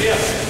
Yeah.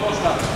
Vamos lá.